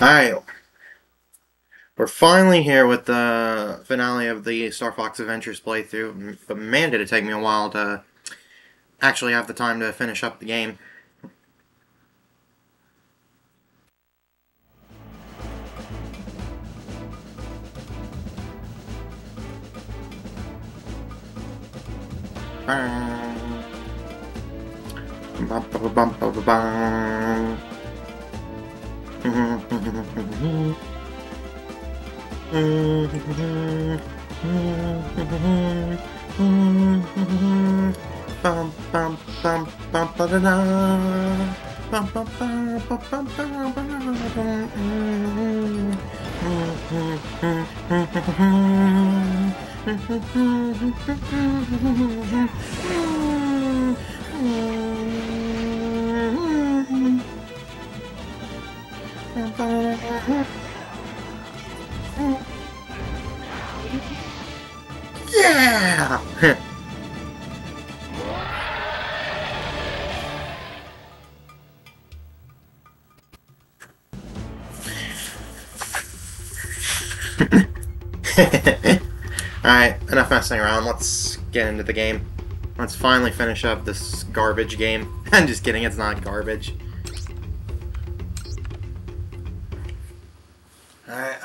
Alright. We're finally here with the finale of the Star Fox Adventures playthrough, but man did it take me a while to actually have the time to finish up the game. Bum, bum, bum, bum, bum. Yeah! Alright, enough messing around. Let's get into the game. Let's finally finish up this garbage game. I'm just kidding, it's not garbage. Alright.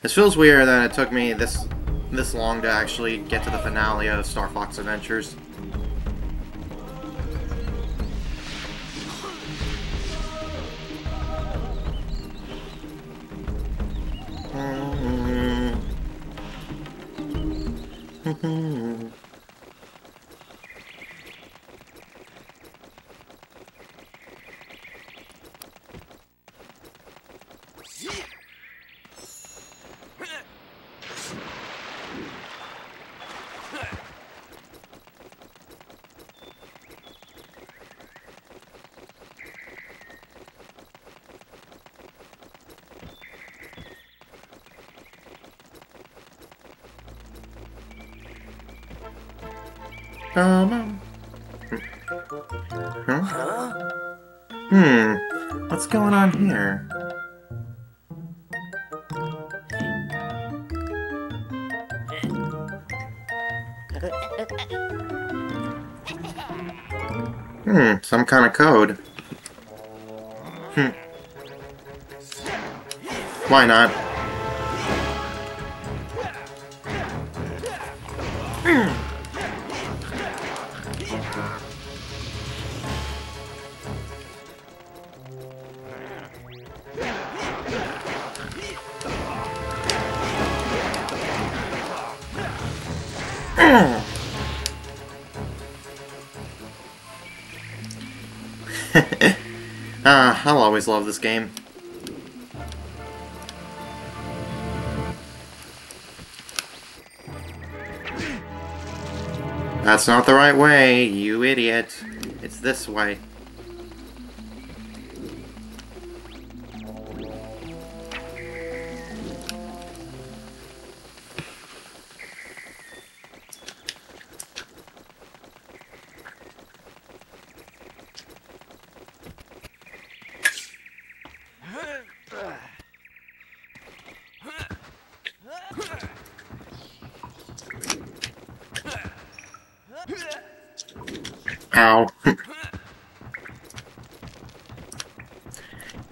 This feels weird that it took me this this long to actually get to the finale of Star Fox Adventures. Um, huh? Hmm. What's going on here? Hmm, some kind of code. Hmm. Why not? Always love this game. That's not the right way, you idiot. It's this way.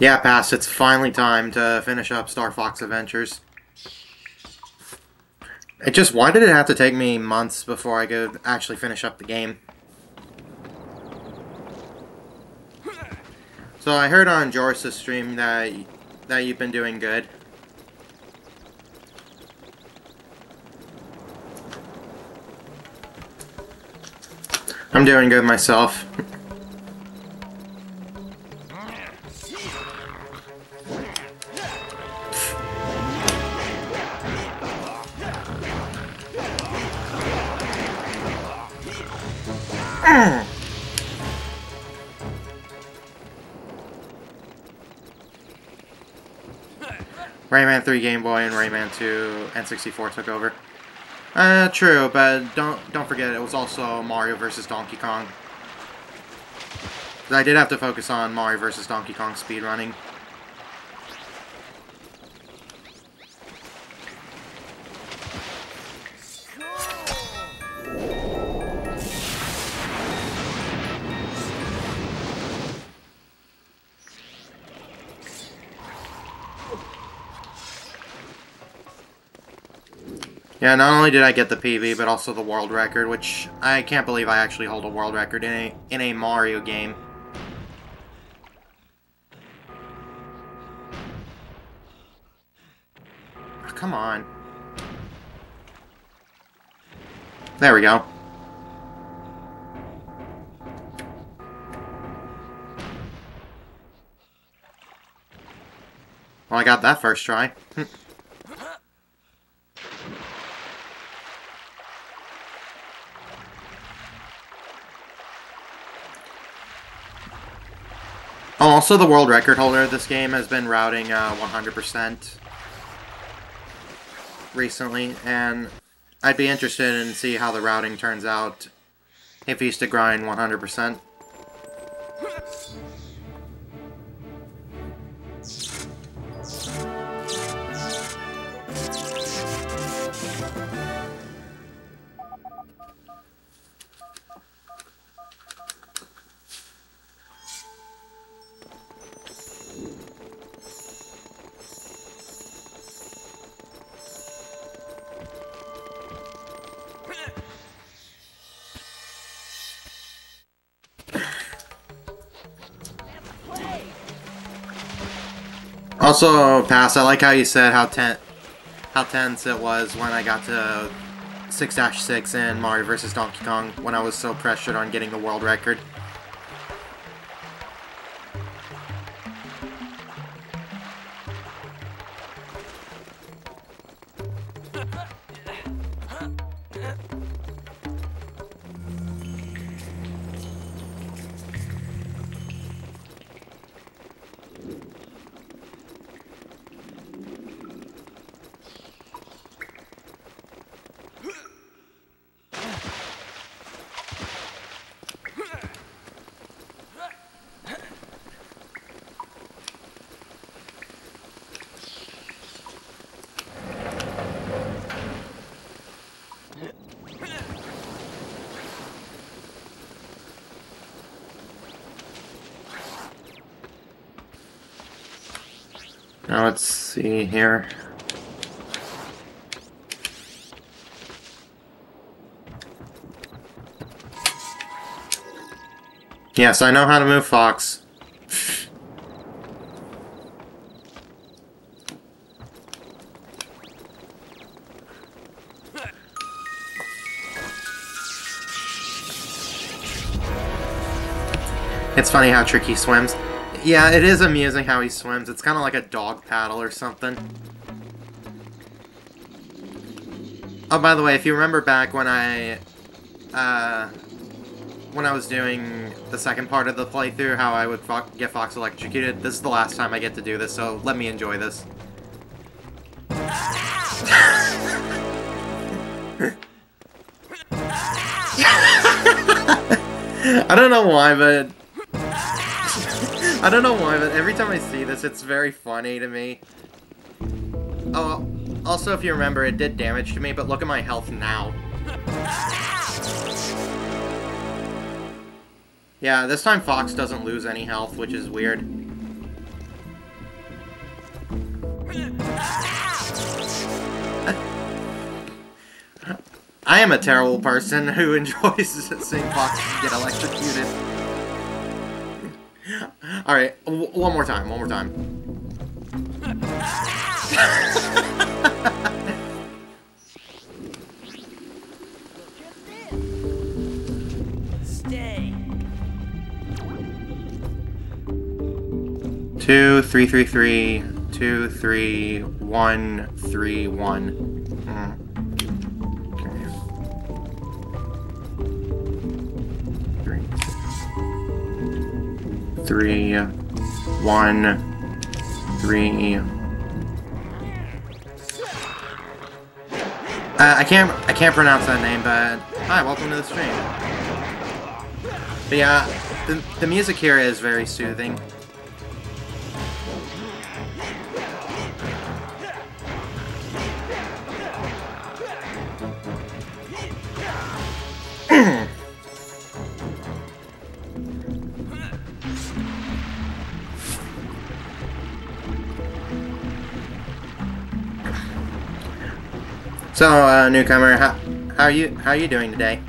Yeah, Pass, it's finally time to finish up Star Fox Adventures. It just, why did it have to take me months before I could actually finish up the game? So I heard on Joris' stream that, that you've been doing good. I'm doing good myself. Rayman 3 Game Boy and Rayman 2 N64 took over. Uh, true, but don't don't forget it was also Mario versus Donkey Kong. I did have to focus on Mario versus Donkey Kong speedrunning. Yeah, not only did I get the PB, but also the world record, which I can't believe I actually hold a world record in a, in a Mario game. Oh, come on. There we go. Well, I got that first try. also, the world record holder of this game has been routing 100% uh, recently, and I'd be interested in see how the routing turns out if he's to grind 100%. Also, Pass, I like how you said how ten how tense it was when I got to 6-6 in Mario vs. Donkey Kong when I was so pressured on getting the world record. See here. Yes, I know how to move Fox. it's funny how tricky swims. Yeah, it is amusing how he swims. It's kind of like a dog paddle or something. Oh, by the way, if you remember back when I, uh, when I was doing the second part of the playthrough, how I would fo get Fox electrocuted, this is the last time I get to do this, so let me enjoy this. I don't know why, but I don't know why, but every time I see this, it's very funny to me. Oh, also, if you remember, it did damage to me, but look at my health now. Yeah, this time Fox doesn't lose any health, which is weird. I am a terrible person who enjoys seeing Fox get electrocuted. Alright, one more time, one more time. Stay. Two, three, three, three, two, three, one, three, one. Mm. three, one, three. Uh, I can't I can't pronounce that name, but hi, welcome to the stream. But yeah, the, the music here is very soothing. So, uh, newcomer, how, how are you how are you doing today?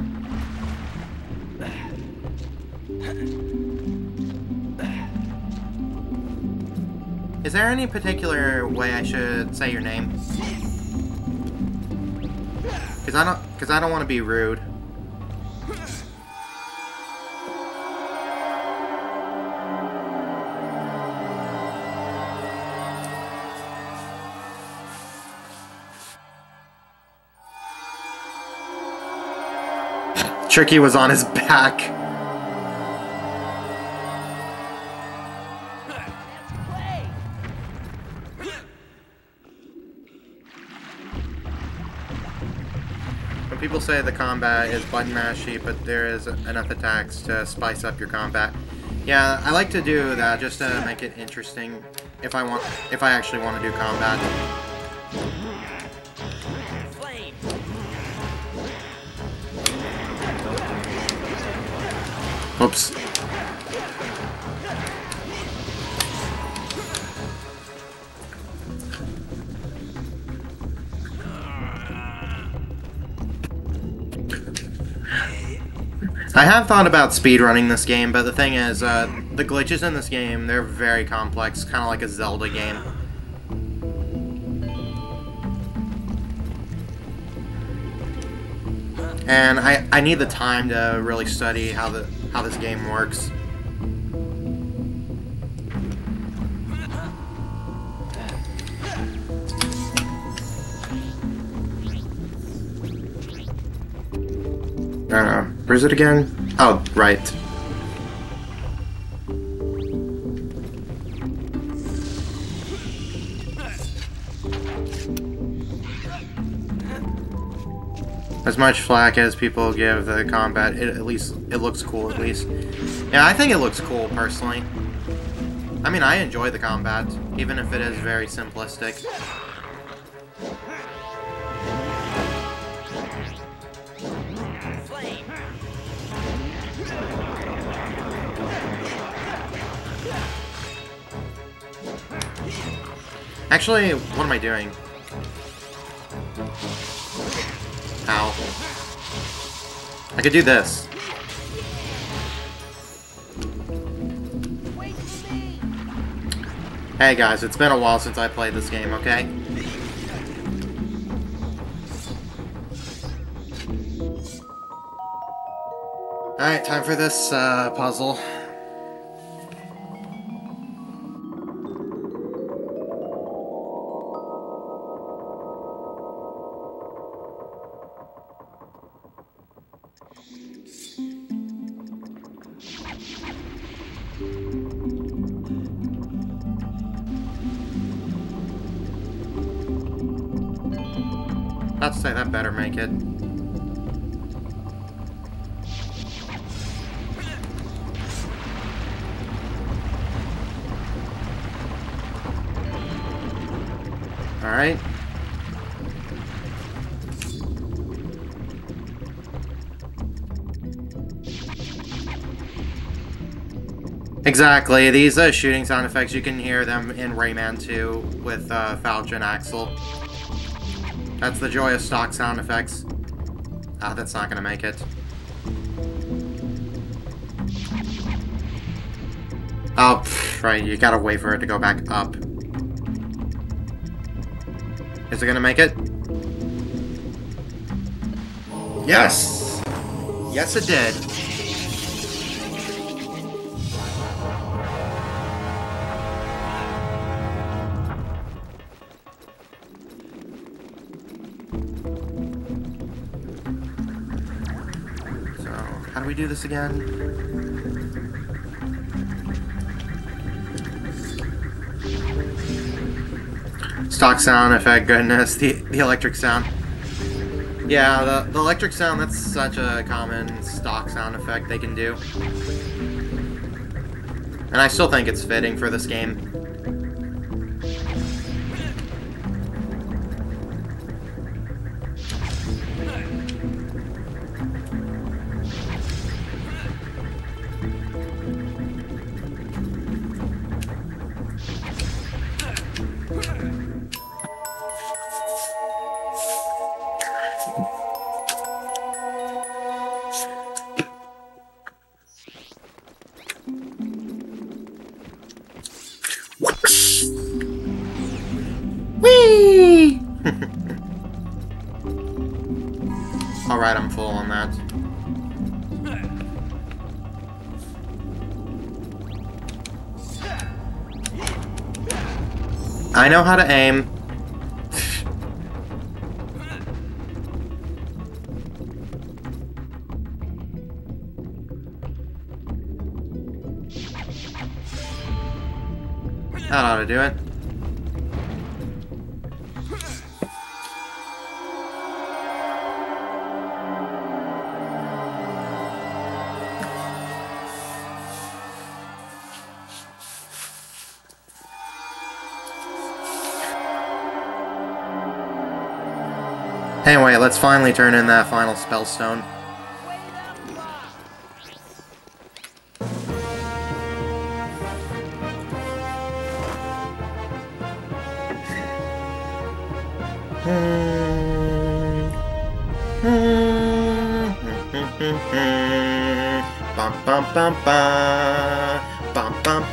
Is there any particular way I should say your name? Cause I don't cause I don't want to be rude. Tricky was on his back. When people say the combat is button mashy, but there is enough attacks to spice up your combat. Yeah, I like to do that just to make it interesting if I want if I actually want to do combat. Oops. I have thought about speedrunning this game, but the thing is, uh, the glitches in this game, they're very complex, kind of like a Zelda game. And I, I need the time to really study how the how this game works. Don't. Where's it again? Oh, right. Much flack as people give the combat, it at least it looks cool at least. Yeah, I think it looks cool personally. I mean, I enjoy the combat, even if it is very simplistic. Actually, what am I doing? Could do this. Hey guys, it's been a while since I played this game, okay? Alright, time for this uh, puzzle. Better make it. Alright. Exactly, these uh, shooting sound effects, you can hear them in Rayman 2 with uh, Foutch and Axel. That's the joy of stock sound effects. Ah, that's not gonna make it. Oh, pff, right, you gotta wait for it to go back up. Is it gonna make it? Yes! Yes, it did. Do this again? Stock sound effect, goodness, the, the electric sound. Yeah, the, the electric sound, that's such a common stock sound effect they can do. And I still think it's fitting for this game. I know how to aim. Let's finally turn in that final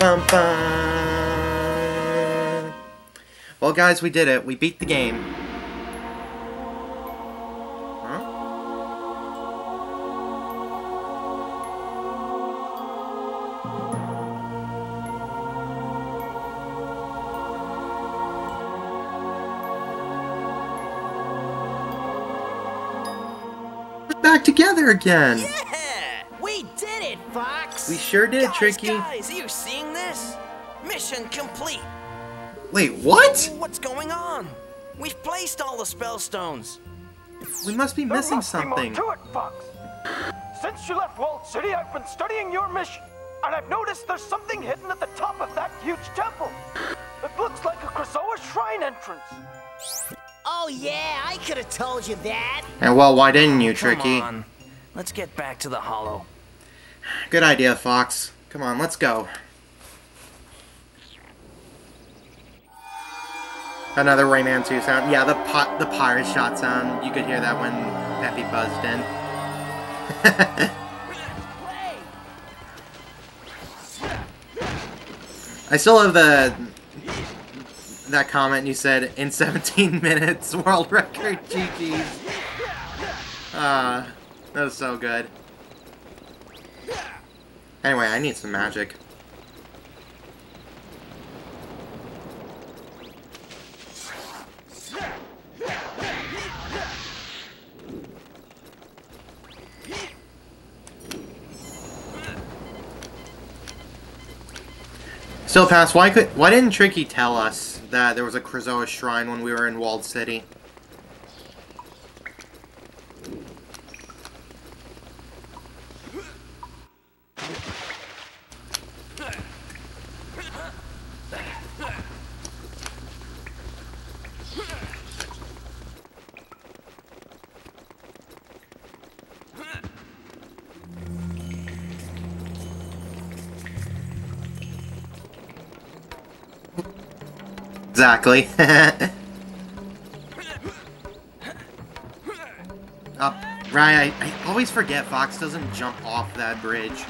bum bum. Well, guys, we did it. We beat the game. Again. Yeah! We did it, Fox! We sure did, guys, Tricky. Guys, are you seeing this? Mission complete! Wait, what? What's going on? We've placed all the spell stones. We must be There missing must be something. more to it, Fox. Since you left Walled City, I've been studying your mission, and I've noticed there's something hidden at the top of that huge temple. It looks like a Krazoa shrine entrance. Oh yeah, I could have told you that. And well, why didn't you, Tricky? Let's get back to the hollow. Good idea, Fox. Come on, let's go. Another Rayman 2 sound. Yeah, the pot, the pirate shot sound. You could hear that when Peppy buzzed in. I still have the that comment you said in 17 minutes world record GG's. Ah, that was so good. Anyway, I need some magic. Still pass, why could why didn't Tricky tell us that there was a Krazoa shrine when we were in Walled City? Exactly. Oh, Up. Right, I, I always forget Fox doesn't jump off that bridge.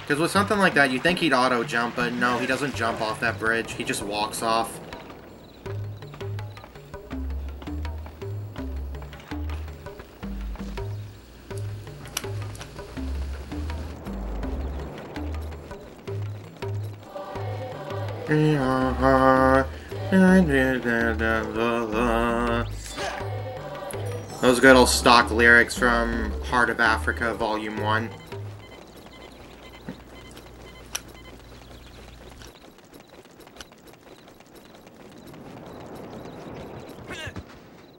Because with something like that, you think he'd auto-jump, but no, he doesn't jump off that bridge. He just walks off. Those good old stock lyrics from Heart of Africa, Volume 1.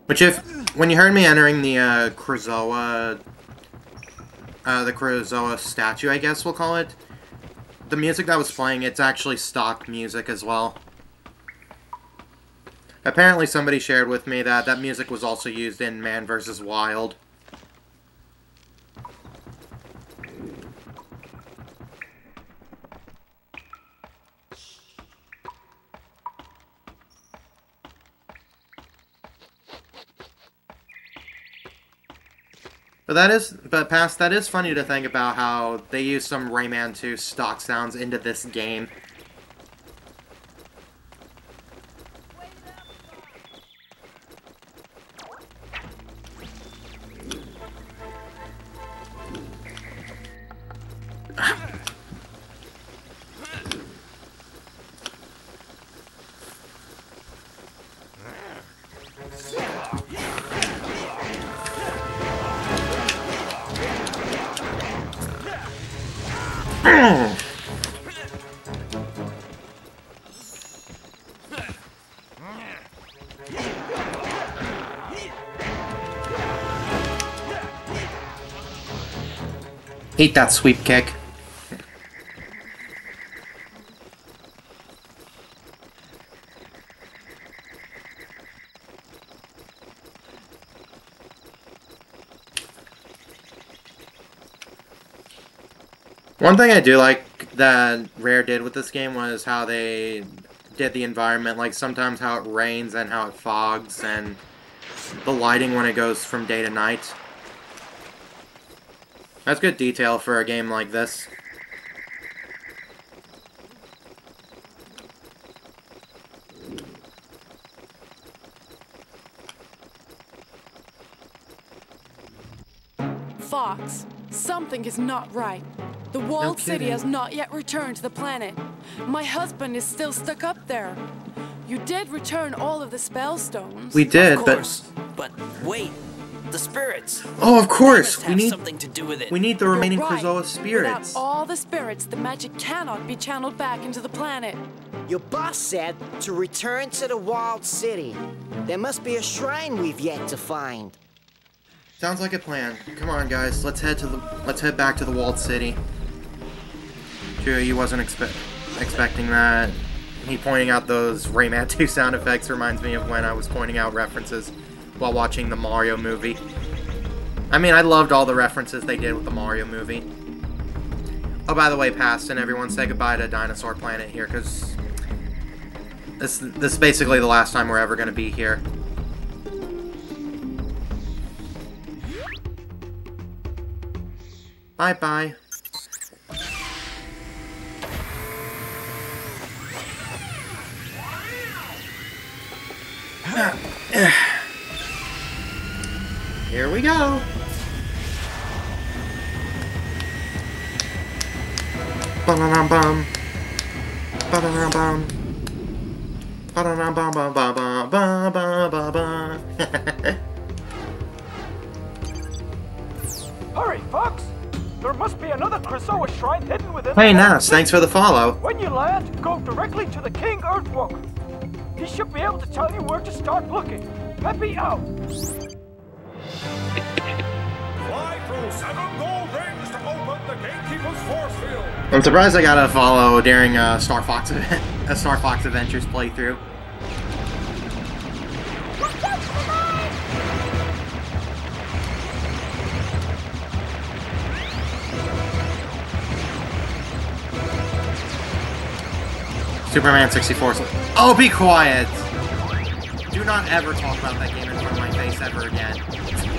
Which if, when you heard me entering the uh, Krazoa, uh, the Krazoa statue, I guess we'll call it, the music that was playing, it's actually stock music as well. Apparently somebody shared with me that that music was also used in Man vs. Wild. But that is, but past that is funny to think about how they use some Rayman 2 stock sounds into this game. Eat that sweep kick. One thing I do like that Rare did with this game was how they did the environment, like sometimes how it rains and how it fogs, and the lighting when it goes from day to night. That's good detail for a game like this. Fox, something is not right. The walled city has not yet returned to the planet. My husband is still stuck up there. You did return all of the spell stones. We did, of but. But wait, the spirits. oh, of course, we need something to do with it. we need the You're remaining right. Krazoa spirits. Without all the spirits, the magic cannot be channeled back into the planet. Your boss said to return to the walled city. There must be a shrine we've yet to find. Sounds like a plan. Come on, guys. Let's head to the. Let's head back to the walled city. Sure, you wasn't expect expecting that. He pointing out those Rayman 2 sound effects reminds me of when I was pointing out references while watching the Mario movie. I mean, I loved all the references they did with the Mario movie. Oh, by the way, past and everyone, say goodbye to Dinosaur Planet here, because this this is basically the last time we're ever going to be here. Bye bye. Here we go. Ba-da-dum-bum. Ba-da-dum-bum. Ba-da-dum-bum-bum-bum-bum-bum-bum. Hurry, Fox! There must be another Krazoa shrine hidden within Hey Nas, thanks for the follow. When you land, go directly to the King Earthwalker. He should be able to tell you where to start looking. Peppy out! I'm surprised I got a follow during a Star Fox event, a Star Fox Adventures playthrough. Superman 64. Oh, be quiet! Do not ever talk about that game in front of my face ever again.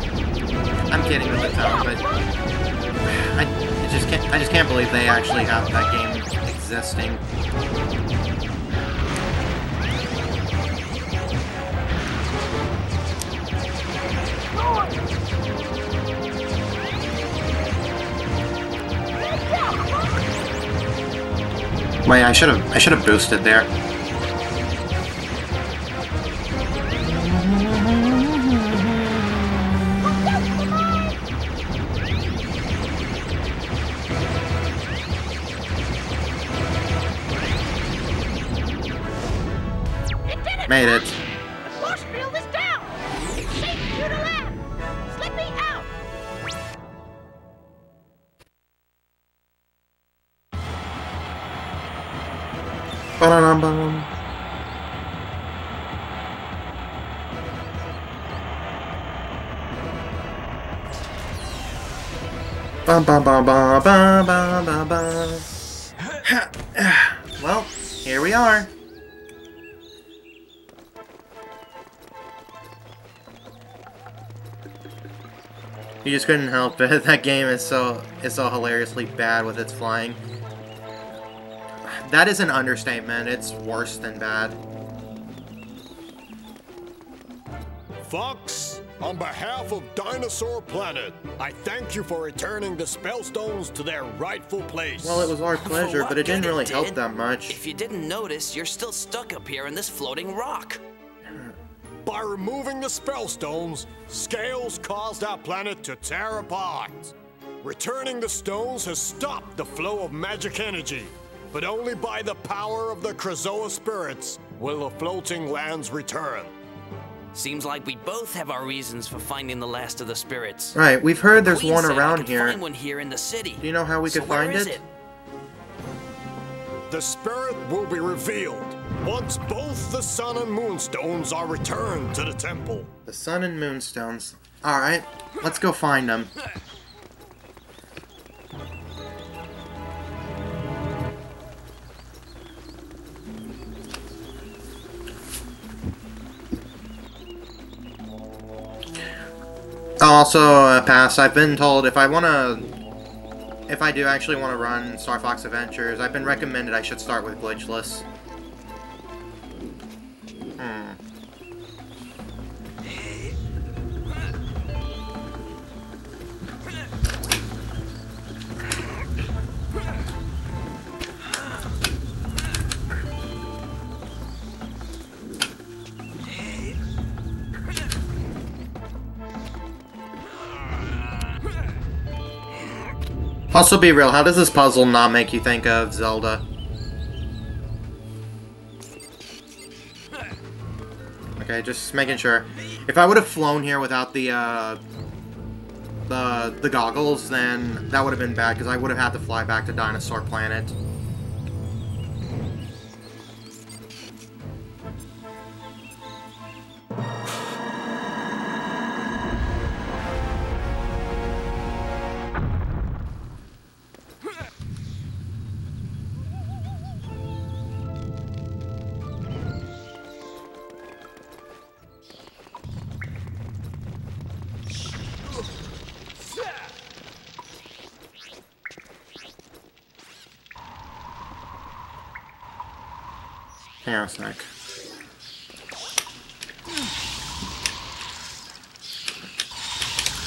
I'm kidding with the tone, but I, I just can't. I just can't believe they actually have that game existing. Wait, I should have. I should have boosted there. Made it. The force field is down! It's safe for you to land! Slip out! Ba-da-dum-bum. Bum bum bum bum bum bum bum You just couldn't help it. That game is so is so hilariously bad with its flying. That is an understatement. It's worse than bad. Fox, on behalf of Dinosaur Planet, I thank you for returning the Spellstones to their rightful place. Well, it was our pleasure, but it didn't really it help did, that much. If you didn't notice, you're still stuck up here in this floating rock. By removing the Spellstones, Scales caused our planet to tear apart. Returning the stones has stopped the flow of magic energy, but only by the power of the Krazoa spirits will the floating lands return. Seems like we both have our reasons for finding the last of the spirits. Right, we've heard there's Queen one around here. Find one here in the city. Do you know how we So could find is it? The spirit will be revealed once both the sun and moonstones are returned to the temple. The sun and moonstones. Alright, let's go find them. Also, uh, pass. I've been told if I want to, if I do actually want to run Star Fox Adventures, I've been recommended I should start with glitchless. Also, be real. How does this puzzle not make you think of Zelda? Okay, just making sure. If I would have flown here without the uh, the the goggles, then that would have been bad because I would have had to fly back to Dinosaur Planet.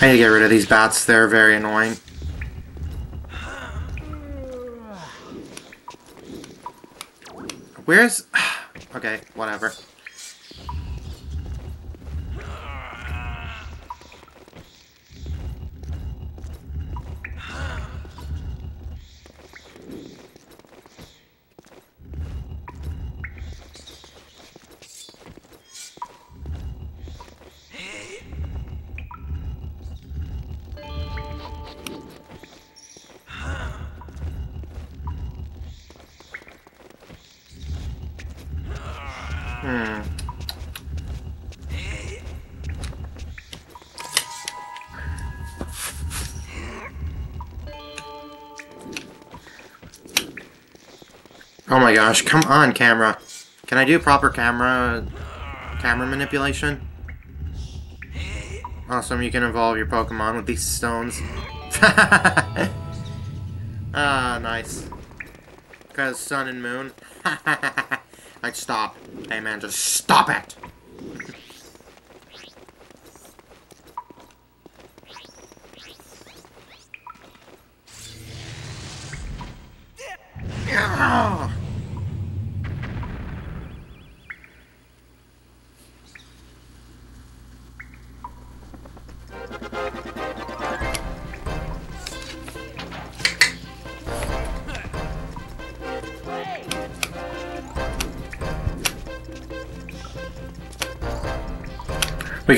I need to get rid of these bats. They're very annoying. Where's... my gosh, come on, camera. Can I do proper camera camera manipulation? Awesome, you can evolve your Pokemon with these stones. ah, nice. Because sun and moon. like, stop. Hey man, just stop it!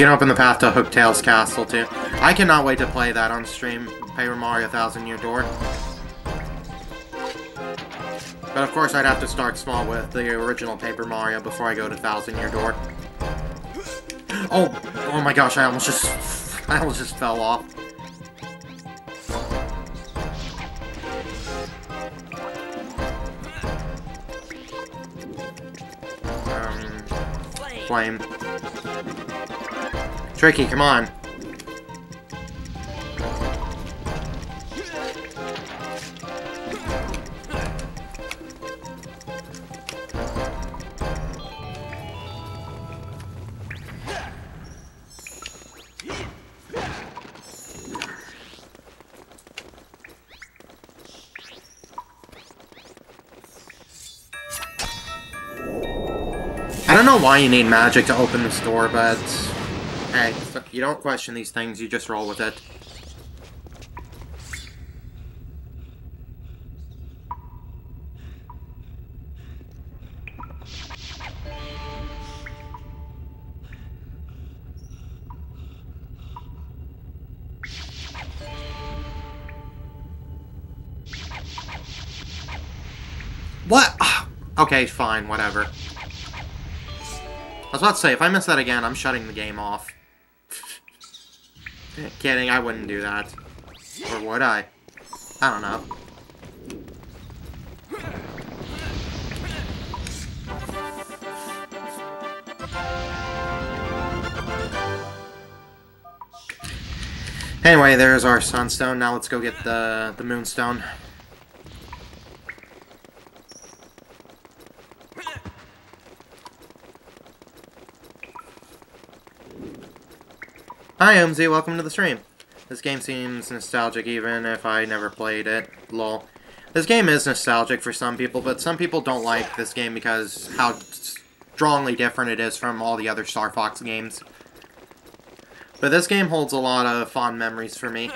Can open the path to Hooktail's castle too. I cannot wait to play that on stream. Paper Mario Thousand Year Door. But of course I'd have to start small with the original Paper Mario before I go to Thousand Year Door. Oh, oh my gosh, I almost just, I almost just fell off. Um, flame. Tricky, come on. I don't know why you need magic to open this door, but... Hey, you don't question these things, you just roll with it. What? Okay, fine, whatever. I was about to say, if I miss that again, I'm shutting the game off. Kidding, I wouldn't do that. Or would I? I don't know. Anyway, there's our sunstone. Now let's go get the, the moonstone. Hi, OMZ, welcome to the stream. This game seems nostalgic even if I never played it. Lol. This game is nostalgic for some people, but some people don't like this game because how strongly different it is from all the other Star Fox games. But this game holds a lot of fond memories for me.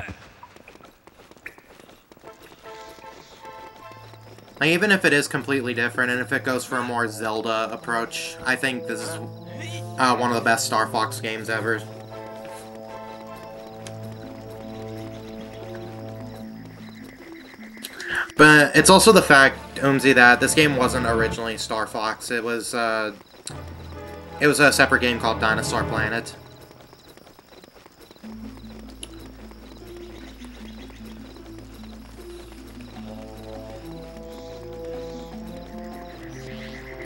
Like, even if it is completely different, and if it goes for a more Zelda approach, I think this is uh, one of the best Star Fox games ever. But it's also the fact, Umzi, that this game wasn't originally Star Fox. It was, uh, it was a separate game called Dinosaur Planet.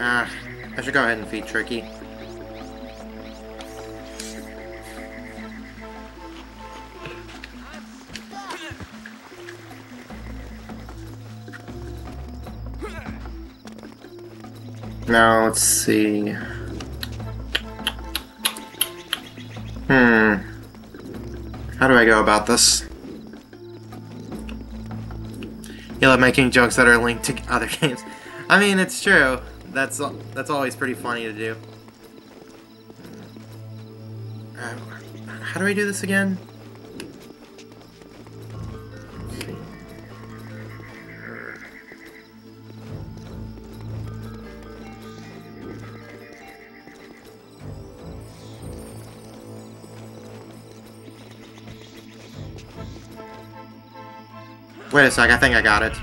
Ah, I should go ahead and feed Tricky. Now, let's see. Hmm. How do I go about this? You love making jokes that are linked to other games. I mean, it's true. That's that's always pretty funny to do. Uh, how do I do this again? Wait a sec, I think I got it.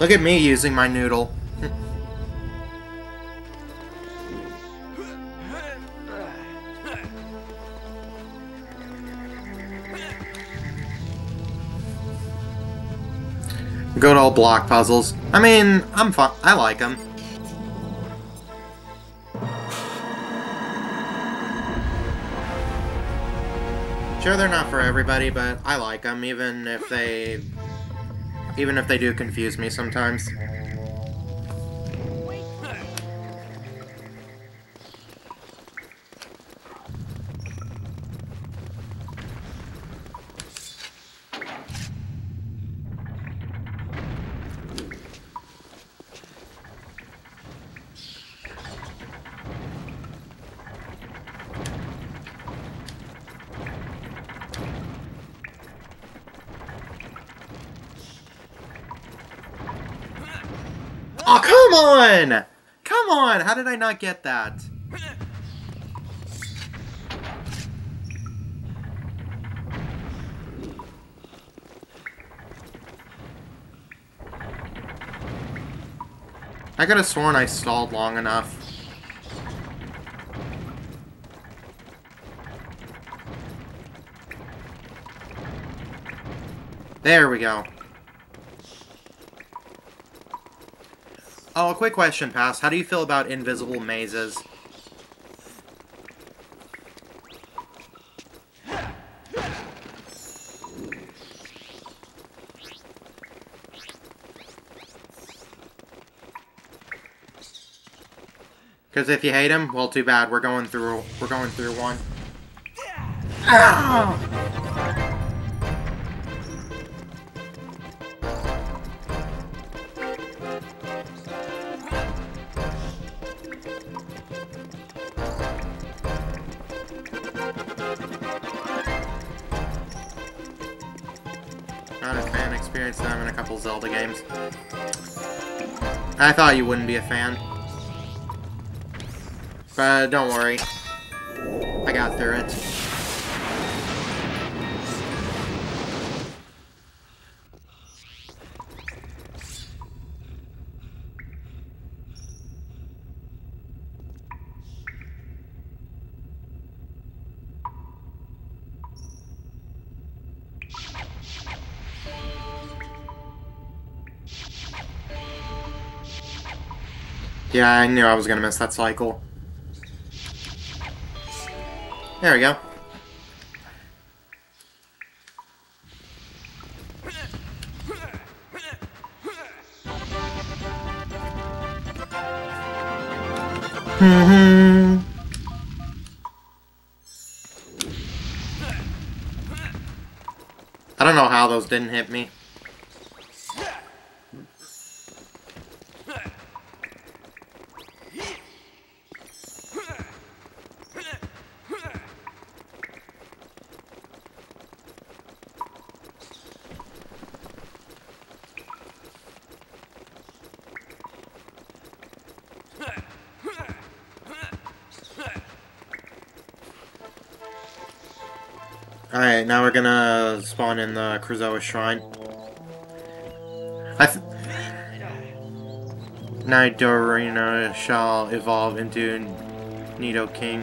Look at me using my noodle. block puzzles. I mean, I'm fun. I like them. Sure, they're not for everybody, but I like them, even if they... Even if they do confuse me sometimes. Come on! How did I not get that? I could have sworn I stalled long enough. There we go. Oh, a quick question, Pass. How do you feel about invisible mazes? Because if you hate him, well, too bad. We're going through. We're going through one. I thought you wouldn't be a fan. But uh, don't worry. I got through it. Yeah, I knew I was gonna miss that cycle. There we go. Hmm. I don't know how those didn't hit me. Alright, now we're gonna spawn in the Krazoa Shrine. I th shall evolve into Nidoking.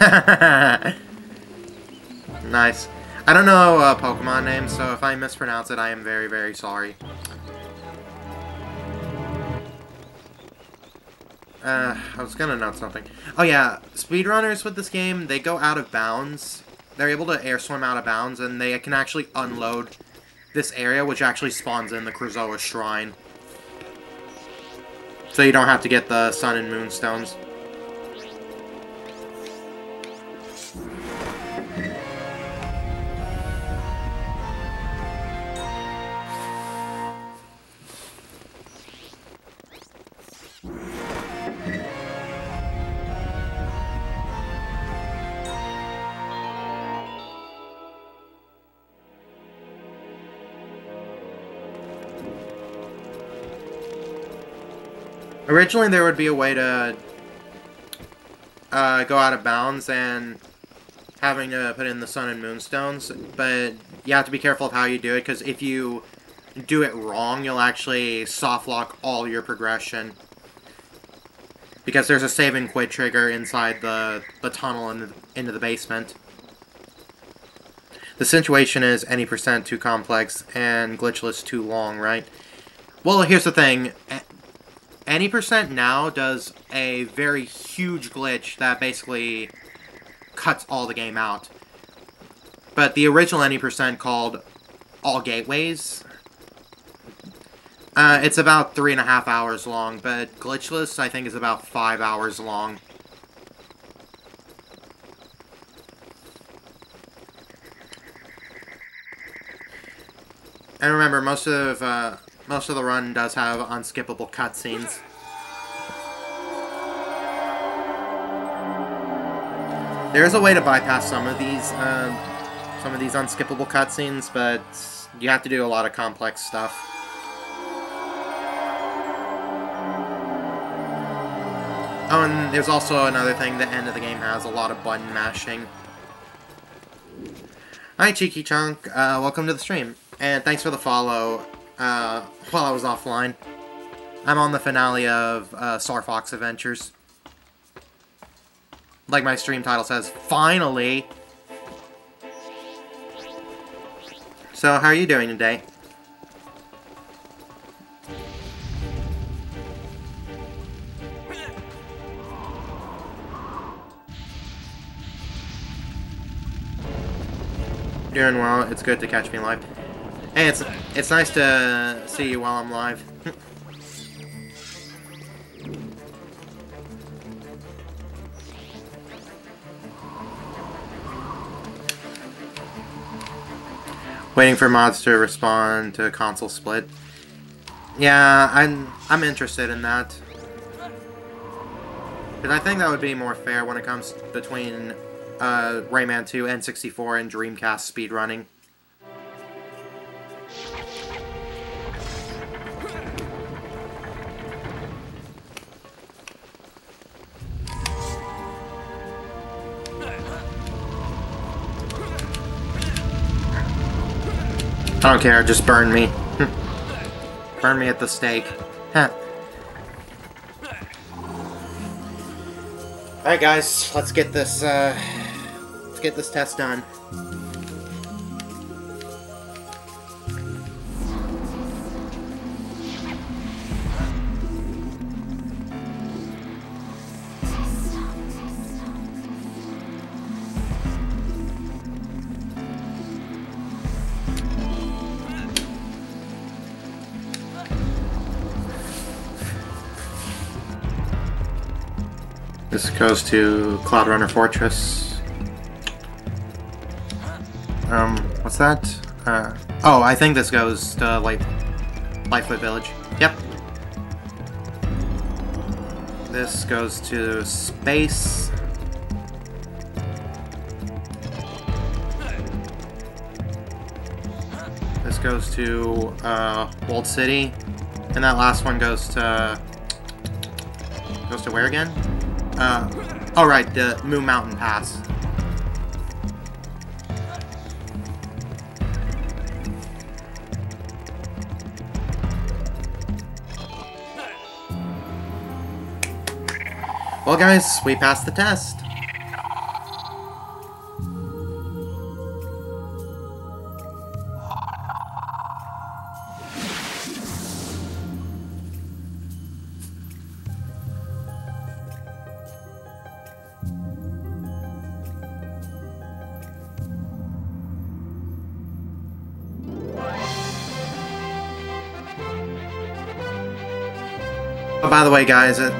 nice. I don't know uh, Pokemon names, so if I mispronounce it, I am very, very sorry. Uh, I was gonna note something. Oh yeah, speedrunners with this game, they go out of bounds. They're able to air swim out of bounds, and they can actually unload this area, which actually spawns in the Krazoa Shrine. So you don't have to get the Sun and Moon Stones. Originally, there would be a way to uh, go out of bounds and having to put in the sun and moonstones, but you have to be careful of how you do it, because if you do it wrong, you'll actually soft lock all your progression. Because there's a save and quit trigger inside the, the tunnel in the, into the basement. The situation is any percent too complex and glitchless too long, right? Well, here's the thing. Any percent now does a very huge glitch that basically cuts all the game out. But the original any percent called All Gateways, uh, it's about three and a half hours long, but Glitchless I think is about five hours long. And remember, most of uh, most of the run does have unskippable cutscenes. There is a way to bypass some of these, um, some of these unskippable cutscenes, but you have to do a lot of complex stuff. Oh, and there's also another thing, the end of the game has a lot of button mashing. Hi, Cheeky Chunk. Uh, welcome to the stream. And thanks for the follow uh, while I was offline. I'm on the finale of uh, Star Fox Adventures. Like my stream title says, finally! So, how are you doing today? Doing well. It's good to catch me live. Hey, it's it's nice to see you while I'm live. Waiting for mods to respond to console split. Yeah, I'm I'm interested in that. Because I think that would be more fair when it comes between uh, Rayman 2, N64, and Dreamcast speedrunning. Don't care, just burn me. burn me at the stake. Huh. Alright guys, let's get this, uh, let's get this test done. This goes to Cloud Runner Fortress. Um, what's that? Uh, oh, I think this goes to Light, Lightfoot Village. Yep. This goes to Space. This goes to uh, Walled City. And that last one goes to... Goes to where again? Uh, all right, the Moon Mountain Pass. Well, guys, we passed the test. Way, guys, it,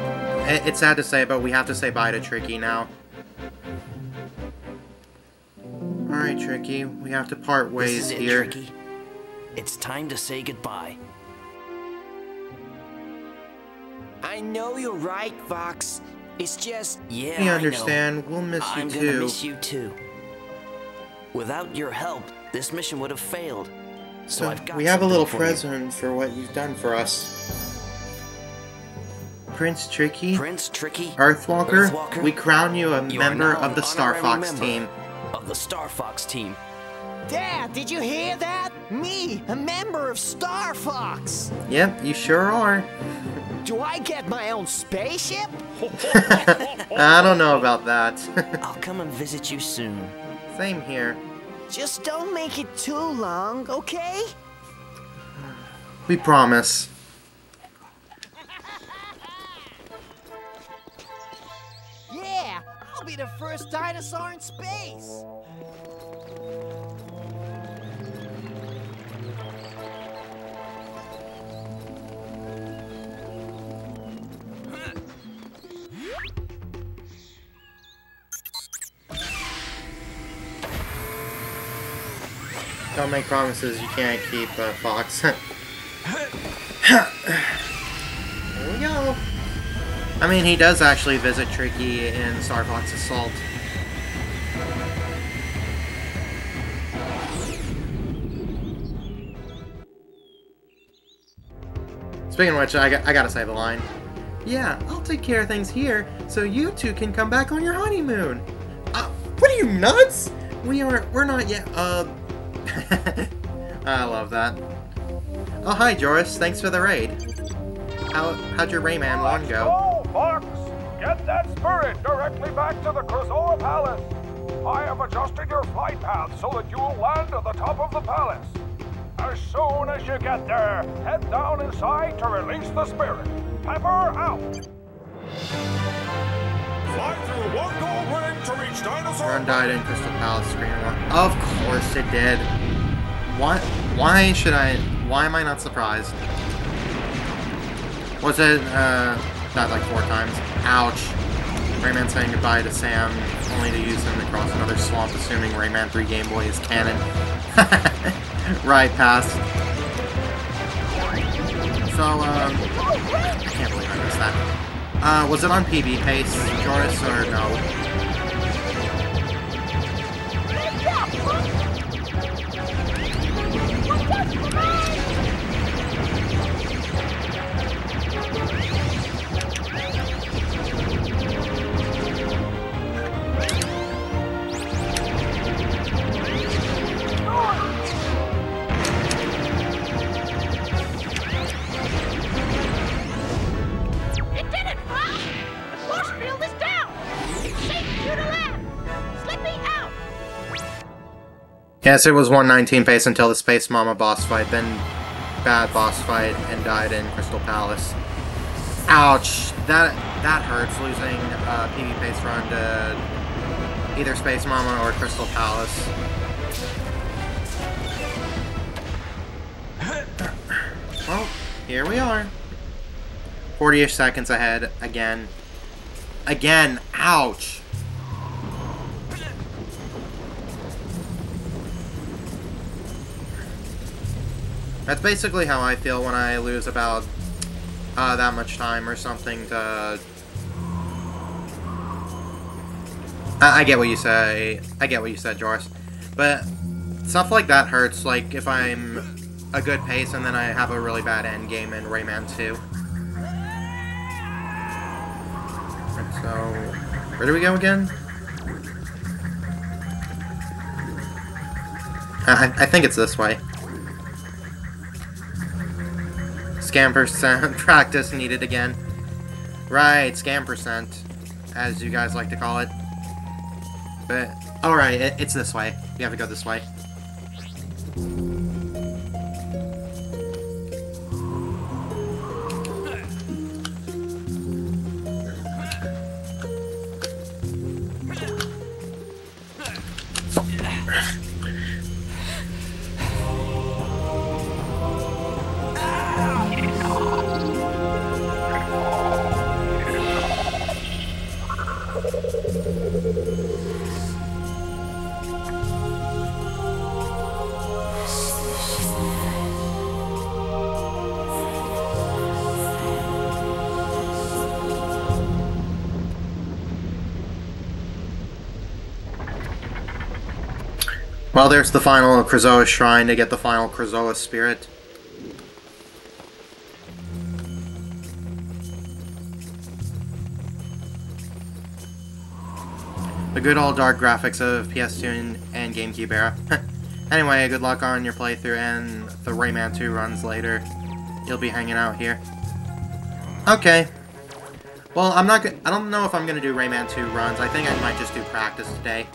it, it's sad to say, but we have to say bye to Tricky now. Alright, Tricky, we have to part This ways is it, here. Tricky. It's time to say goodbye. I know you're right, Fox. It's just... Yeah, We I know. understand. We'll miss you I'm too. gonna miss you too. Without your help, this mission would have failed. So, So, I've got we have a little something for you. present for what you've done for us. Prince Tricky, Prince Tricky, Earthwalker, Earthwalker, we crown you a you member of the Star Fox team. Of the Star Fox team. Dad, did you hear that? Me, a member of Star Fox. Yep, you sure are. Do I get my own spaceship? I don't know about that. I'll come and visit you soon. Same here. Just don't make it too long, okay? We promise. I'll be the first dinosaur in space. Don't make promises you can't keep, uh, Fox. Here we go. I mean, he does actually visit Tricky in Star Fox Assault. Speaking of which, I, I gotta say the line. Yeah, I'll take care of things here, so you two can come back on your honeymoon. Uh, what are you nuts? We aren't. We're not yet. Uh. I love that. Oh hi, Joris. Thanks for the raid. How how'd your Rayman one go? Fox! Get that spirit directly back to the Krazoa Palace. I have adjusted your flight path so that you will land at the top of the palace. As soon as you get there, head down inside to release the spirit. Pepper out! Fly through one gold ring to reach Dinosaur Run died in Crystal Palace screen. Of course it did. Why? Why should I? Why am I not surprised? Was it uh, died like four times? Ouch. Rayman saying goodbye to Sam, only to use him to cross another swamp, assuming Rayman 3 Game Boy is canon. right past. So, um, I can't believe I missed that. Uh, was it on PB pace, Joris, or no? Yes, it was 119 pace until the Space Mama boss fight, then bad boss fight, and died in Crystal Palace. Ouch! That that hurts losing uh, PB pace run to either Space Mama or Crystal Palace. Well, here we are. 40-ish seconds ahead again. Again, ouch! That's basically how I feel when I lose about uh, that much time or something to... I, I get what you say. I get what you said, Joris. But stuff like that hurts, like if I'm a good pace and then I have a really bad end game in Rayman 2. so, where do we go again? I, I think it's this way. Scam percent practice needed again. Right, scam percent, as you guys like to call it. But, alright, it, it's this way. We have to go this way. Well, there's the final Krazoa Shrine to get the final Krazoa Spirit. The good old dark graphics of PS2 and GameCube era. anyway, good luck on your playthrough and the Rayman 2 runs later. You'll be hanging out here. Okay. Well, I'm not I don't know if I'm to do Rayman 2 runs. I think I might just do practice today.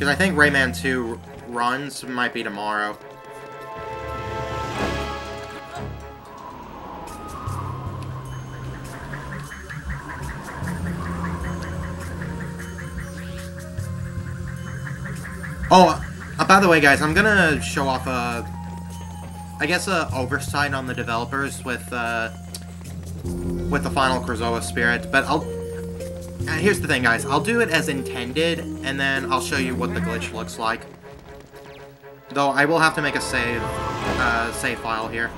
Because I think Rayman 2 runs might be tomorrow. Oh, uh, by the way, guys, I'm gonna show off a, I guess, a oversight on the developers with, uh, with the final Krazoa Spirit, but I'll, uh, here's the thing, guys. I'll do it as intended, and then I'll show you what the glitch looks like. Though I will have to make a save, uh, save file here.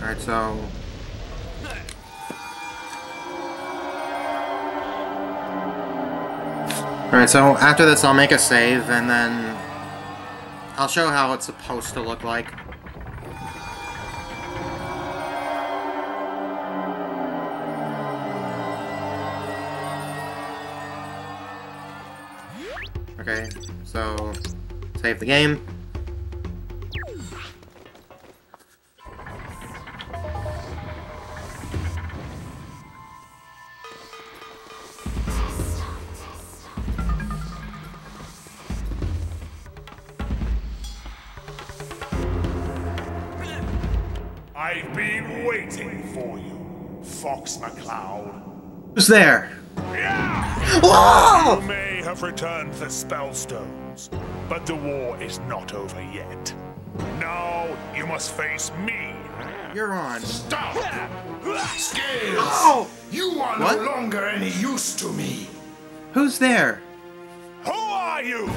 Alright, so... Alright, so after this I'll make a save, and then I'll show how it's supposed to look like. Okay, so save the game. I've been waiting for you, Fox McCloud. Who's there? You may have returned the Spellstones, but the war is not over yet. Now you must face me. You're on. Stop! Scales! Oh! You are What? no longer any use to me. Who's there? Who are you?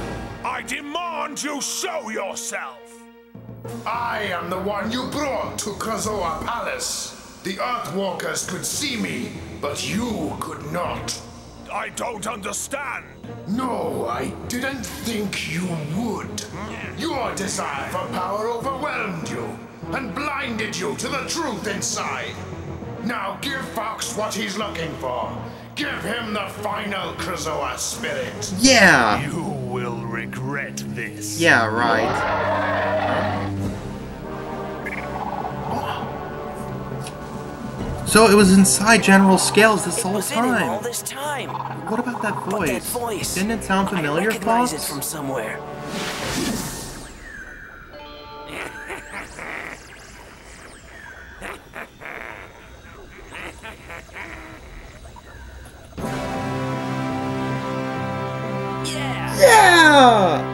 I demand you show yourself. I am the one you brought to Krazoa Palace. The Earthwalkers could see me, but you could not. I don't understand. No, I didn't think you would. Your desire for power overwhelmed you and blinded you to the truth inside. Now give Fox what he's looking for. Give him the final Krazoa spirit. Yeah! You will regret this. Yeah, right. So it was inside General Scales this whole was in all time. this time. What about that But that voice? voice. Didn't it sound I familiar, recognize Fox? it from somewhere. Yeah. Yeah!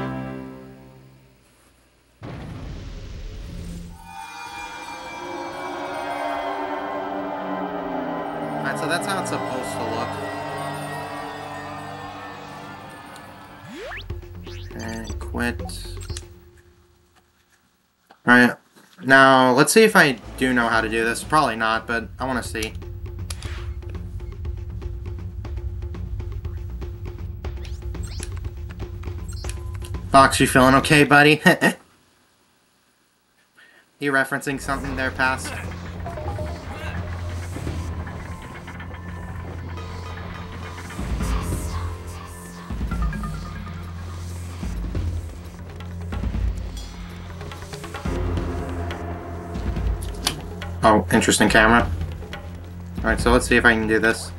Now let's see if I do know how to do this. Probably not, but I want to see. Fox, you feeling okay, buddy? you referencing something there past? Oh, interesting camera. Alright, so let's see if I can do this.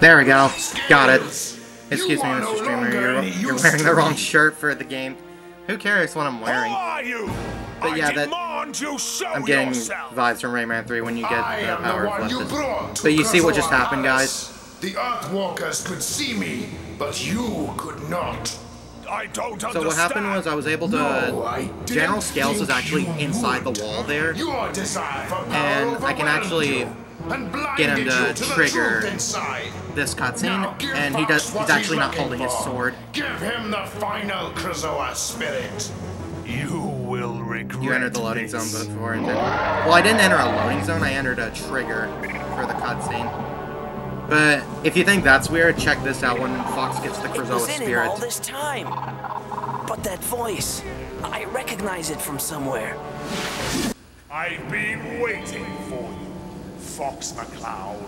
There we go. Got it. Excuse me, Mr. Streamer. You're, you're wearing the wrong shirt for the game. Who cares what I'm wearing? Who are you? But yeah, that- I'm getting yourself. vibes from Rayman 3 when you get I uh, the power the of you. But you see what just happened, guys? The Earthwalkers could see me, but you could not. I don't understand. So what happened was I was able to... No, uh, didn't General Scales is actually inside would. the wall there. Your desire for power And I can actually get him to to the trigger inside. This cutscene, and he does he's actually not looking holding his sword. Give him the final Krazoa spirit. You will regret You entered the loading this. zone before. And then, well, I didn't enter a loading zone. I entered a trigger for the cutscene. But if you think that's weird, check this out when Fox gets the It was in him spirit. all this time. But that voice, I recognize it from somewhere. I've been waiting for you, Fox McCloud.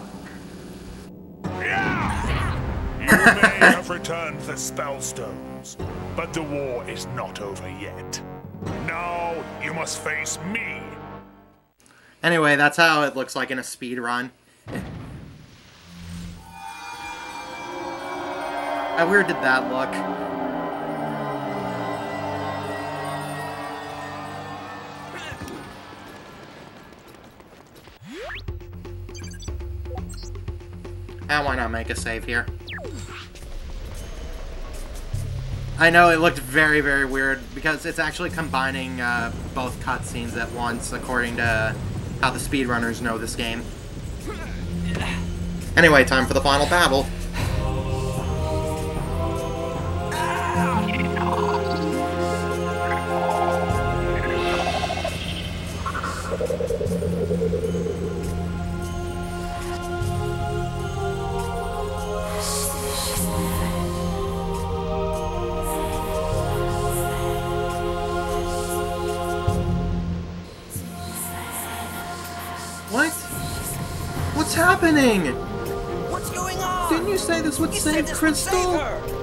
Yeah! You may have returned the Spellstones, but the war is not over yet. Now you must face me. Anyway, that's how it looks like in a speed run. How weird did that look? And why not make a save here? I know it looked very, very weird because it's actually combining uh, both cutscenes at once, according to how the speedrunners know this game. Anyway, time for the final battle. Save Krystal? save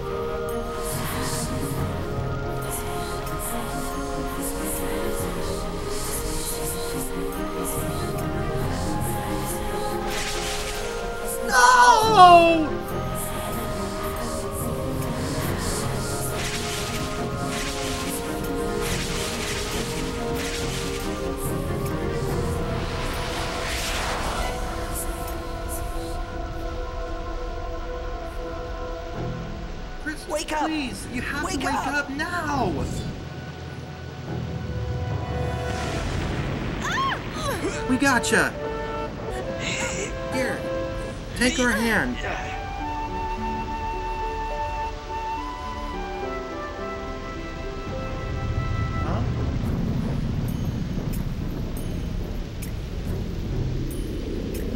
take her hand. Huh?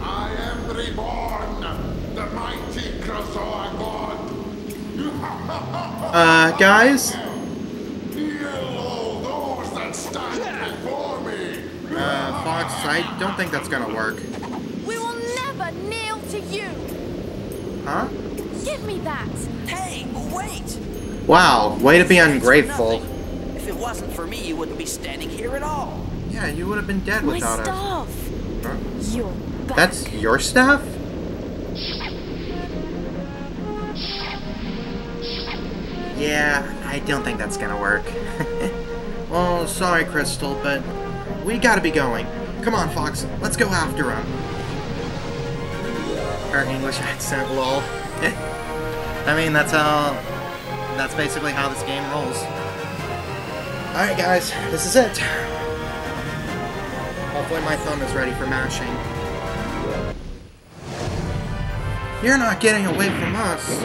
I Wow, way to be ungrateful. If it wasn't for me, you wouldn't be standing here at all. Yeah, you would have been dead My without us. staff. Huh? You're. That's your staff? Yeah, I don't think that's gonna work. well, sorry, Krystal, but we gotta be going. Come on, Fox, let's go after him. Her English accent, lol. I mean, that's how. That's basically how this game rolls. Alright, guys, this is it. Hopefully, my thumb is ready for mashing. You're not getting away from us.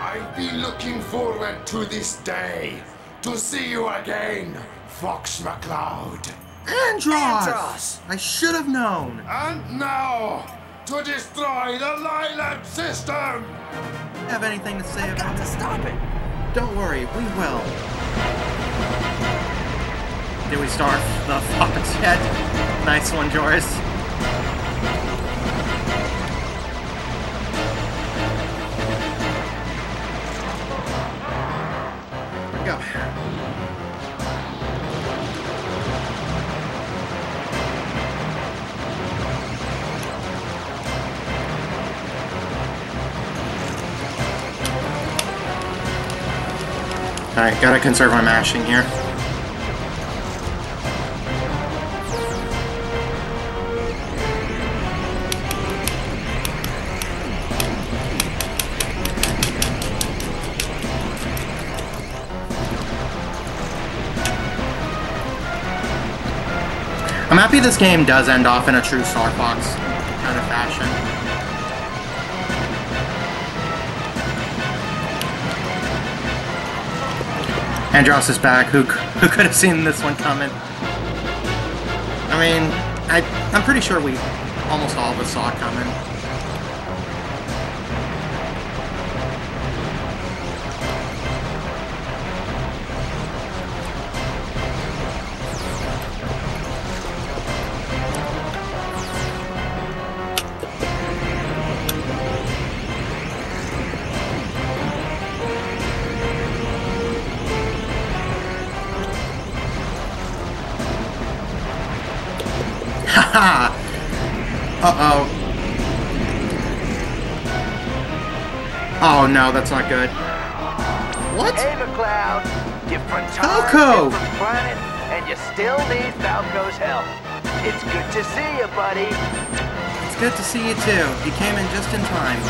I've been looking forward to this day. To see you again, Fox McCloud. Andross! Andross! I should have known. And now, to destroy the Lylat system! Have anything to say Got about to stop it! Don't worry, we will. Did we start the Fox yet? Nice one, Joris. Alright, gotta conserve my mashing here. I'm happy this game does end off in a true Star Fox Andross is back. Who who could have seen this one coming? I mean, I I'm pretty sure we almost all of us saw it coming. Uh-oh. Oh no, that's not good. What? Hey, McCloud. Different time, Falco! different planet, and you still need Falco's help. It's good to see you, buddy. It's good to see you too. You came in just in time.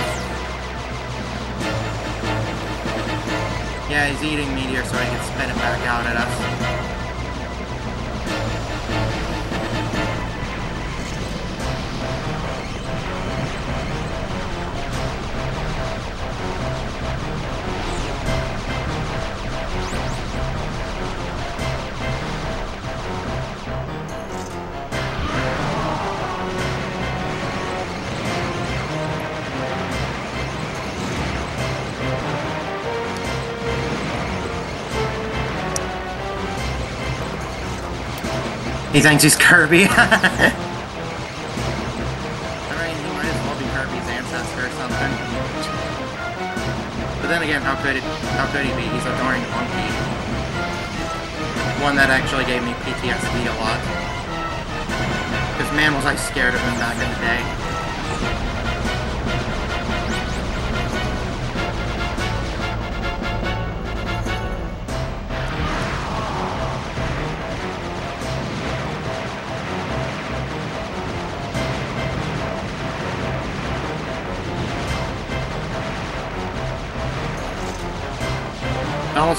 Yeah, he's eating meteor so he can spit it back out at us. He thinks he's Kirby. But then again, how could it? How could he be? He's adoring monkey. One that actually gave me PTSD a lot. Because man, was I scared of him back in the day.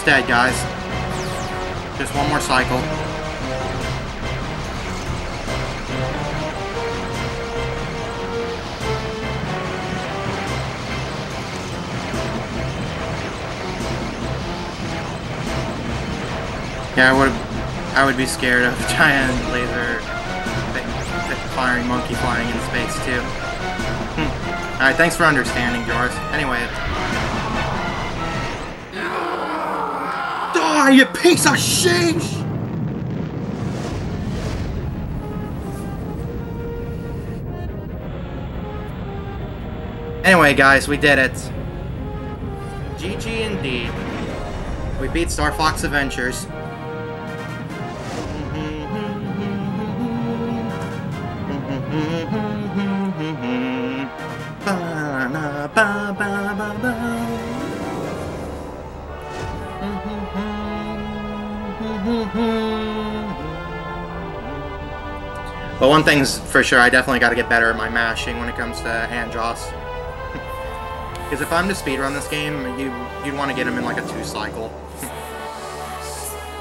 Dead, guys. Just one more cycle. Yeah, I would I would be scared of giant laser firing monkey flying in space too. Hmm. Alright, thanks for understanding, Joris. Anyway, Die, you piece of shit! Anyway, guys, we did it. GG indeed. We beat Star Fox Adventures. But one thing's for sure, I definitely got to get better at my mashing when it comes to Andross. Because if I'm to speedrun this game, you, you'd want to get him in like a two cycle.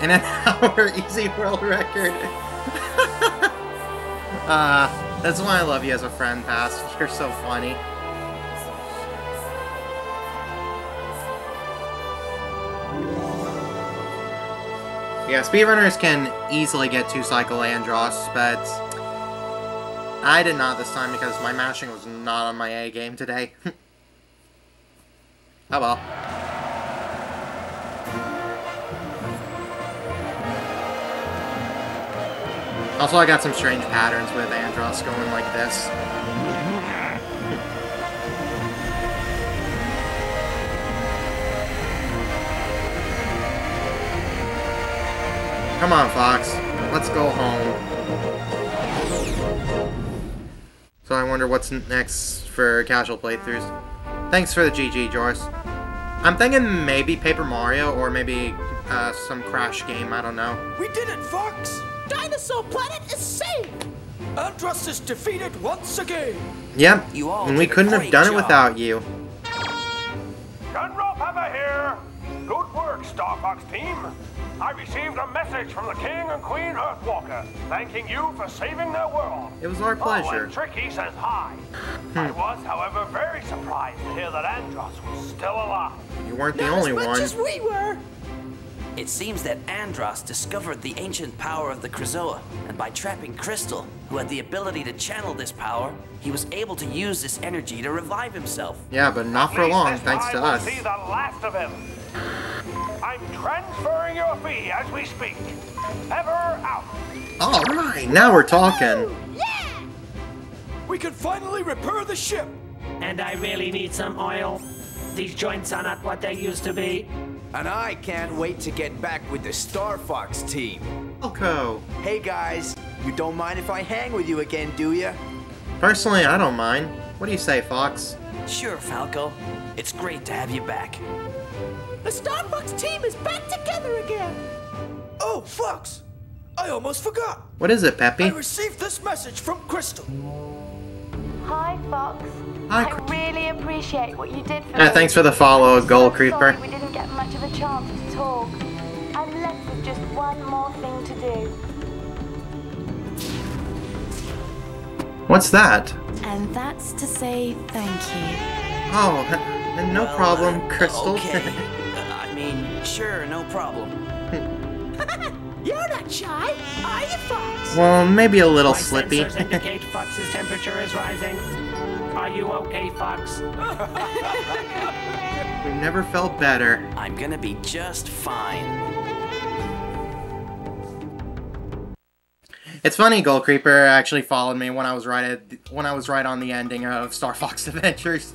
and an hour easy world record. uh, that's why I love you as a friend, Past. You're so funny. Yeah, speedrunners can easily get two cycle Andross, but I did not this time because my mashing was not on my A game today. oh well. Also, I got some strange patterns with Andross going like this. Come on, Fox. Let's go home. So I wonder what's next for casual playthroughs. Thanks for the GG, Joris. I'm thinking maybe Paper Mario or maybe uh, some Crash game, I don't know. We did it, Fox! Dinosaur Planet is saved! Andross is defeated once again! Yep, You all and we couldn't have great done it without you. General Pepper here. Good work, Star Fox team. I received a message from the King and Queen Earthwalker, thanking you for saving their world. It was our Oh, pleasure. and Tricky says hi. Hmm. I was, however, very surprised to hear that Andross was still alive. You weren't the Not only as much one. as we were! It seems that Andross discovered the ancient power of the Krazoa, and by trapping Krystal, who had the ability to channel this power, he was able to use this energy to revive himself. Yeah, but not for At least long, thanks time to we'll us. see the last of him. I'm transferring your fee as we speak. Ever out. Alright, now we're talking. We can finally repair the ship! And I really need some oil. These joints are not what they used to be. And I can't wait to get back with the Star Fox team. Elko. Hey guys, you don't mind if I hang with you again, do ya? Personally, I don't mind. What do you say, Fox? Sure, Falco. It's great to have you back. The Star Fox team is back together again! Oh, Fox! I almost forgot! What is it, Peppy? I received this message from Krystal. Hi, Fox. Hi, I really appreciate what you did for Yeah, me. thanks for the follow, I'm Gold so Creeper. Sorry we didn't get much of a chance to talk. I'm left with just one more thing to do. What's that? And that's to say thank you. Oh, no Well, problem, uh, Krystal. Okay. I mean, sure, no problem. You're not shy, are you, Fox? well, maybe a little My Slippy. sensors indicate Fox's temperature is rising. Are you okay, Fox? We've never felt better. I'm gonna be just fine. It's funny, Gold Creeper actually followed me when I was right at when I was right on the ending of Star Fox Adventures.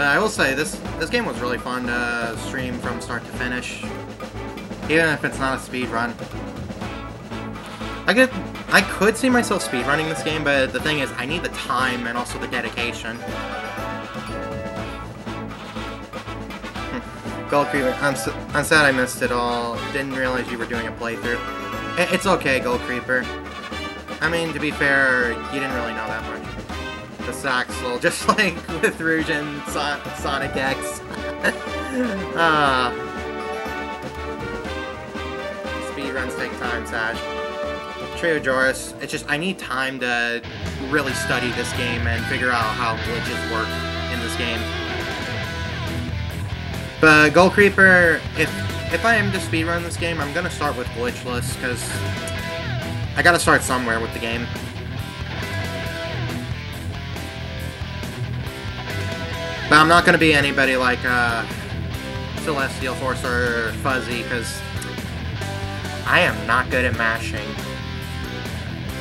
But I will say this this game was really fun to stream from start to finish, even if it's not a speed run. I could I could see myself speed running this game, but the thing is, I need the time and also the dedication. Hmm. Gold Creeper, I'm, s am sad I missed it all. Didn't realize you were doing a playthrough. It's okay, Gold Creeper. I mean, to be fair, you didn't really know that much. The Saxel, just like with Rouge and so Sonic X. Ah. Speedruns take time, Sash. True, Joris. It's just, I need time to really study this game and figure out how glitches work in this game. But Gold Creeper, if if I am to speedrun this game, I'm gonna start with glitchless because I gotta start somewhere with the game. But I'm not gonna be anybody like uh, Celestial Force or Fuzzy because I am not good at mashing.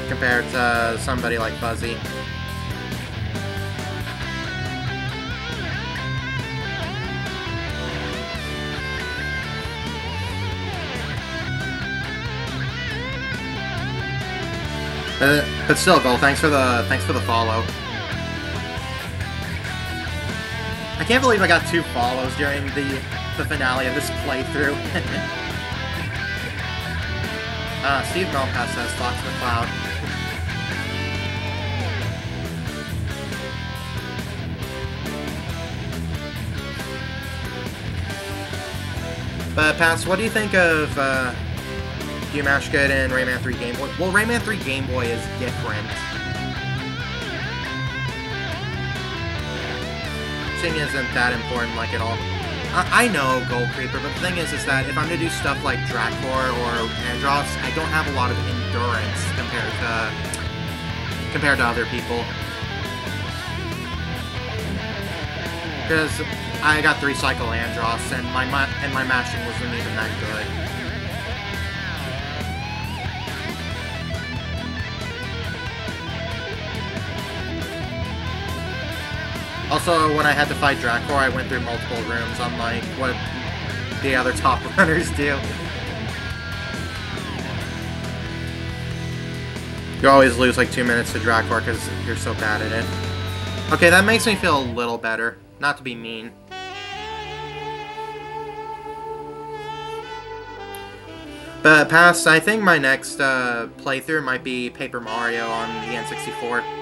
compared to somebody like Fuzzy. Uh, but still, Gold, thanks for the thanks for the follow. Can't believe I got two follows during the the finale of this playthrough. uh, Steve Melpass says the cloud But Pass, what do you think of uh, you mash good in Rayman 3 Game Boy? Well, Rayman 3 Game Boy is different. Sing isn't that important, like, at all. I, I know Gold Creeper, but the thing is, is that if I'm to do stuff like Drakor or Andross, I don't have a lot of endurance compared to compared to other people. Because I got three cycle Andross, and my and my mashing wasn't even that good. Also, when I had to fight Drakor, I went through multiple rooms, unlike what the other top runners do. You always lose like two minutes to Drakor because you're so bad at it. Okay, that makes me feel a little better. Not to be mean. But past, I think my next uh, playthrough might be Paper Mario on the N64.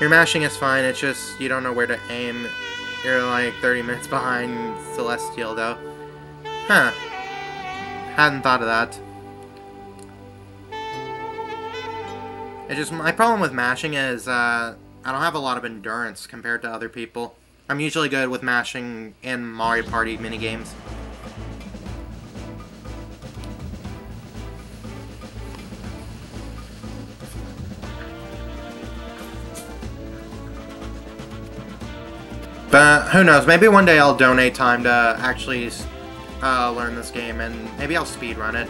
Your mashing is fine, it's just you don't know where to aim. You're like 30 minutes behind Celestial, though. Huh. Hadn't thought of that. It's just, my problem with mashing is, uh, I don't have a lot of endurance compared to other people. I'm usually good with mashing in Mario Party minigames. But who knows? Maybe one day I'll donate time to actually uh, learn this game, and maybe I'll speedrun it.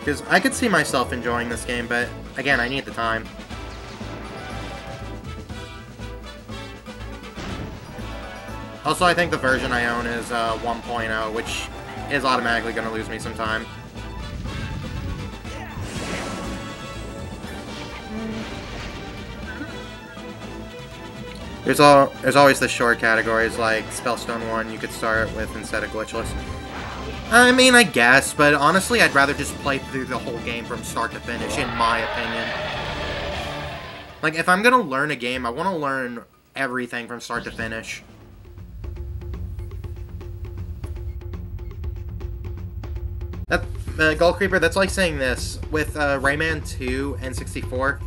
Because I could see myself enjoying this game, but again, I need the time. Also, I think the version I own is uh, 1.0, which is automatically going to lose me some time. There's all there's always the short categories like Spellstone 1 you could start with instead of Glitchless. I mean, I guess, but honestly, I'd rather just play through the whole game from start to finish, in my opinion. Like, if I'm gonna learn a game, I want to learn everything from start to finish. That, uh, Gold Creeper, that's like saying this. With uh, Rayman 2 and 64,